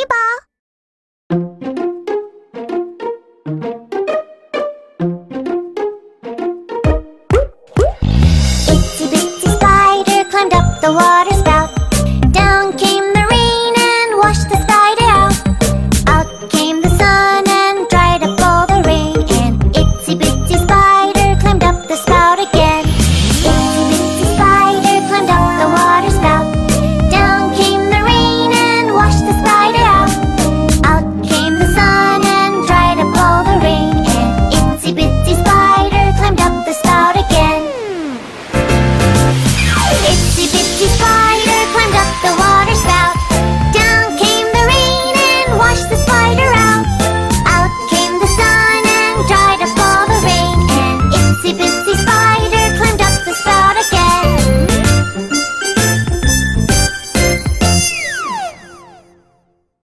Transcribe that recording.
泥宝。Itsy bitsy spider climbed up the water spout.